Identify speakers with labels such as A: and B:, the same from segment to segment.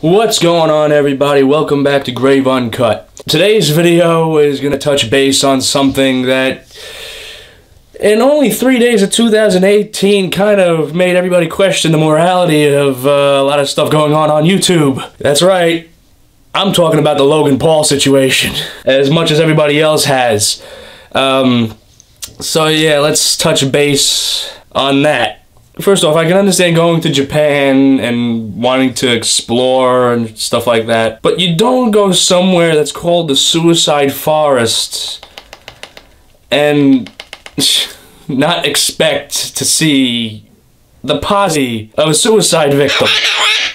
A: What's going on everybody? Welcome back to Grave Uncut. Today's video is going to touch base on something that in only three days of 2018 kind of made everybody question the morality of uh, a lot of stuff going on on YouTube. That's right, I'm talking about the Logan Paul situation, as much as everybody else has. Um, so yeah, let's touch base on that. First off, I can understand going to Japan and wanting to explore and stuff like that, but you don't go somewhere that's called the Suicide Forest and not expect to see the posse of a suicide victim.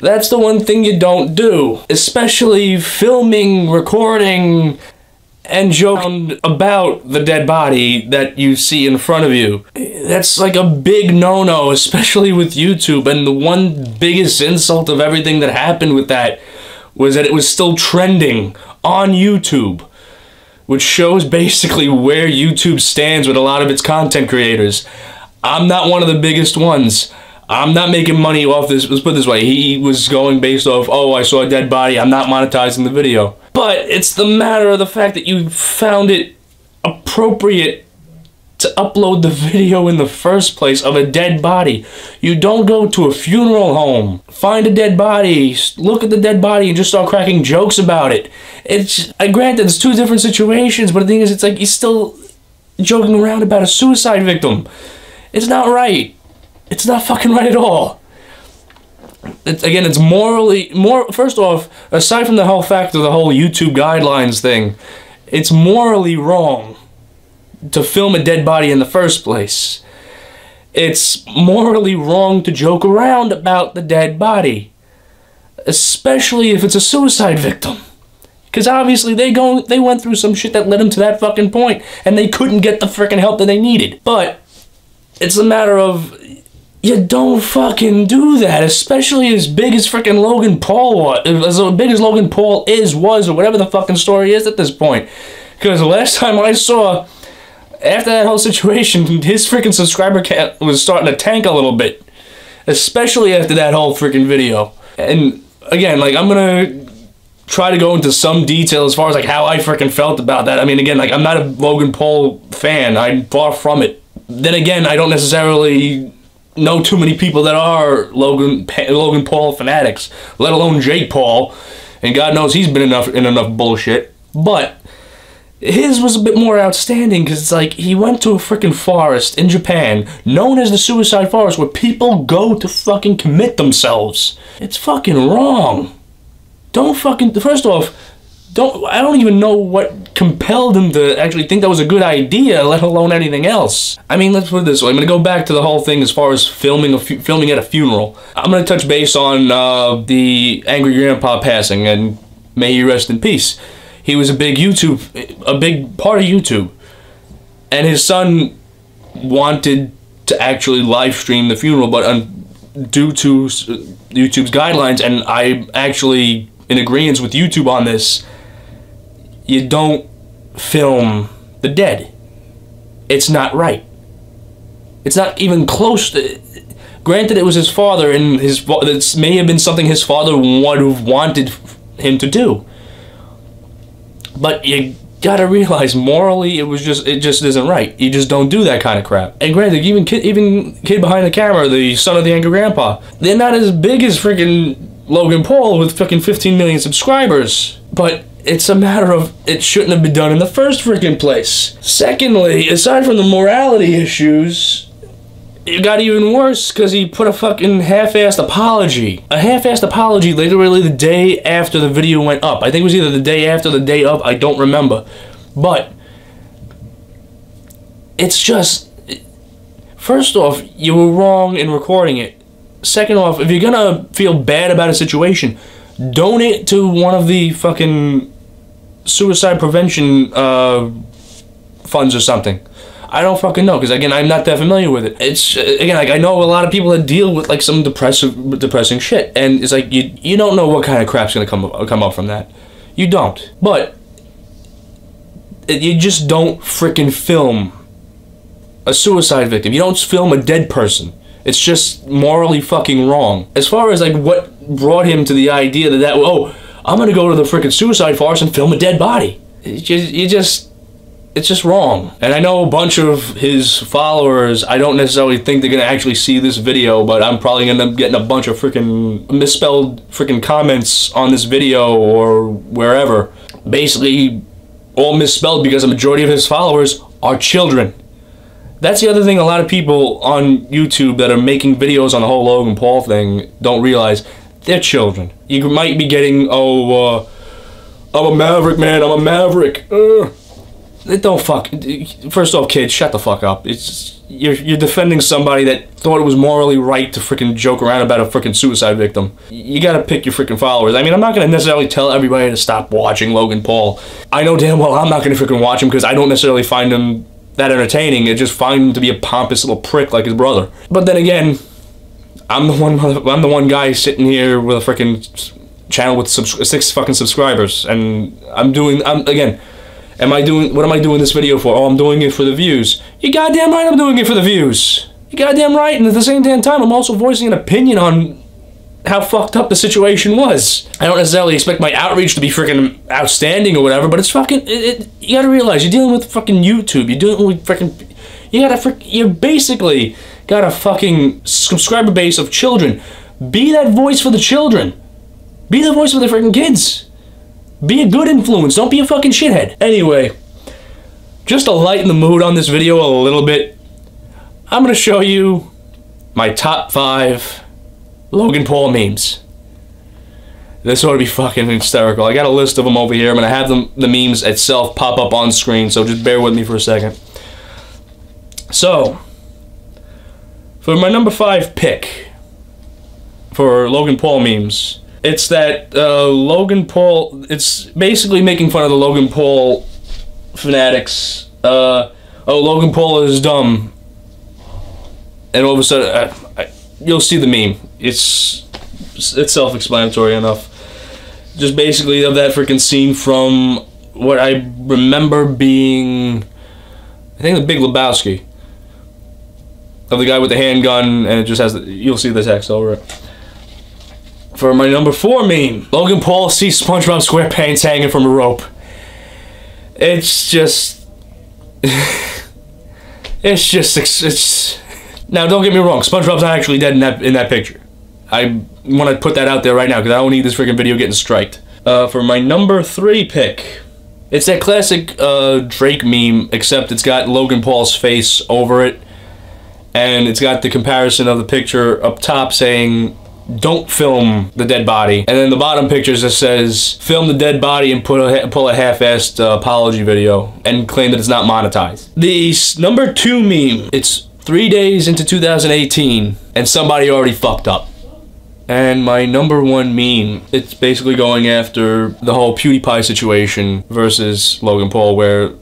A: That's the one thing you don't do, especially filming, recording, and joking about the dead body that you see in front of you. That's like a big no-no, especially with YouTube, and the one biggest insult of everything that happened with that was that it was still trending on YouTube, which shows basically where YouTube stands with a lot of its content creators. I'm not one of the biggest ones. I'm not making money off this. Let's put this way. He was going based off, oh, I saw a dead body. I'm not monetizing the video. But it's the matter of the fact that you found it appropriate to upload the video in the first place of a dead body. You don't go to a funeral home, find a dead body, look at the dead body, and just start cracking jokes about it. It's, I grant that it's two different situations, but the thing is, it's like he's still joking around about a suicide victim. It's not right. It's not fucking right at all. It's, again, it's morally more. First off, aside from the whole fact of the whole YouTube guidelines thing, it's morally wrong to film a dead body in the first place. It's morally wrong to joke around about the dead body, especially if it's a suicide victim. Because obviously they go they went through some shit that led them to that fucking point, and they couldn't get the freaking help that they needed. But it's a matter of you don't fucking do that, especially as big as freaking Logan Paul was, as big as Logan Paul is, was, or whatever the fucking story is at this point. Because the last time I saw, after that whole situation, his freaking subscriber count was starting to tank a little bit. Especially after that whole freaking video. And again, like, I'm gonna try to go into some detail as far as like how I freaking felt about that. I mean, again, like, I'm not a Logan Paul fan. I'm far from it. Then again, I don't necessarily know too many people that are Logan Logan Paul fanatics, let alone Jake Paul, and God knows he's been enough in enough bullshit. But his was a bit more outstanding because it's like he went to a freaking forest in Japan, known as the Suicide Forest, where people go to fucking commit themselves. It's fucking wrong. Don't fucking first off, don't I don't even know what compelled him to actually think that was a good idea, let alone anything else. I mean, let's put it this way. I'm gonna go back to the whole thing as far as filming a filming at a funeral. I'm gonna touch base on uh, the angry grandpa passing, and may he rest in peace. He was a big YouTube, a big part of YouTube, and his son wanted to actually live stream the funeral, but due to YouTube's guidelines, and I actually in agreement with YouTube on this you don't film the dead. It's not right. It's not even close to. Granted, it was his father, and his this may have been something his father would have wanted him to do. But you gotta realize morally, it was just it just isn't right. You just don't do that kind of crap. And granted, even kid, even kid behind the camera, the son of the angry grandpa, they're not as big as freaking Logan Paul with fucking 15 million subscribers, but it's a matter of it shouldn't have been done in the first freaking place. Secondly, aside from the morality issues, it got even worse because he put a fucking half-assed apology. A half-assed apology literally the day after the video went up. I think it was either the day after the day up, I don't remember. But, it's just, first off, you were wrong in recording it. Second off, if you're gonna feel bad about a situation, donate to one of the fucking suicide prevention uh, funds or something. I don't fucking know because again I'm not that familiar with it. It's uh, again like I know a lot of people that deal with like some depressive depressing shit and it's like you you don't know what kind of crap's gonna come come up from that. You don't. But you just don't freaking film a suicide victim. You don't film a dead person. It's just morally fucking wrong. As far as like what brought him to the idea that that oh I'm gonna go to the freaking suicide forest and film a dead body. It just, you just it's just wrong. And I know a bunch of his followers, I don't necessarily think they're gonna actually see this video, but I'm probably gonna end up getting a bunch of freaking misspelled freaking comments on this video or wherever. Basically, all misspelled because a majority of his followers are children. That's the other thing a lot of people on YouTube that are making videos on the whole Logan Paul thing don't realize. They're children. You might be getting, oh, uh, I'm a maverick, man, I'm a maverick. Don't fuck. First off, kid, shut the fuck up. It's you're you're defending somebody that thought it was morally right to freaking joke around about a freaking suicide victim. You gotta pick your freaking followers. I mean, I'm not gonna necessarily tell everybody to stop watching Logan Paul. I know damn well I'm not gonna freaking watch him because I don't necessarily find him that entertaining. I just find him to be a pompous little prick like his brother. But then again, I'm the one. I'm the one guy sitting here with a freaking channel with six fucking subscribers, and I'm doing. I'm again. Am I doing, what am I doing this video for? Oh, I'm doing it for the views. You goddamn right I'm doing it for the views. You goddamn right, and at the same damn time, I'm also voicing an opinion on how fucked up the situation was. I don't necessarily expect my outreach to be freaking outstanding or whatever, but it's fucking, it, it, you gotta realize, you're dealing with fucking YouTube, you're dealing with freaking, you gotta you basically got a fucking subscriber base of children. Be that voice for the children. Be the voice for the freaking kids. Be a good influence. Don't be a fucking shithead. Anyway, just to lighten the mood on this video a little bit, I'm going to show you my top five Logan Paul memes. This ought to be fucking hysterical. I got a list of them over here. I'm going to have them, the memes itself pop up on screen, so just bear with me for a second. So, for my number five pick for Logan Paul memes, it's that uh, Logan Paul. It's basically making fun of the Logan Paul fanatics. Uh, oh, Logan Paul is dumb, and all of a sudden, uh, I, you'll see the meme. It's it's self-explanatory enough. Just basically of that freaking scene from what I remember being, I think the Big Lebowski. Of the guy with the handgun, and it just has. The, you'll see the text over it. For my number four meme, Logan Paul sees SpongeBob SquarePants hanging from a rope. It's just... it's just... It's... Now, don't get me wrong, SpongeBob's not actually dead in that, in that picture. I want to put that out there right now, because I don't need this freaking video getting striked. Uh, for my number three pick, it's that classic uh, Drake meme, except it's got Logan Paul's face over it, and it's got the comparison of the picture up top saying don't film the dead body. And then the bottom picture just says, film the dead body and put a, pull a half-assed uh, apology video and claim that it's not monetized. The number two meme, it's three days into 2018 and somebody already fucked up. And my number one meme, it's basically going after the whole PewDiePie situation versus Logan Paul where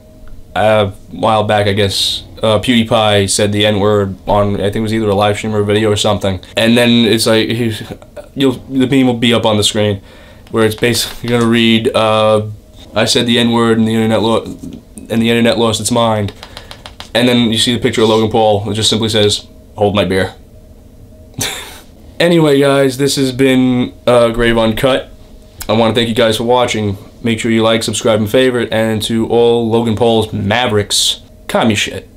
A: uh, a while back, I guess, uh, PewDiePie said the N word on I think it was either a live stream or a video or something, and then it's like you'll the meme will be up on the screen, where it's basically gonna read, uh, "I said the N word and the internet lo- and the internet lost its mind," and then you see the picture of Logan Paul. It just simply says, "Hold my beer." anyway, guys, this has been uh, Grave Uncut. I want to thank you guys for watching. Make sure you like, subscribe, and favorite. And to all Logan Paul's Mavericks, commie shit.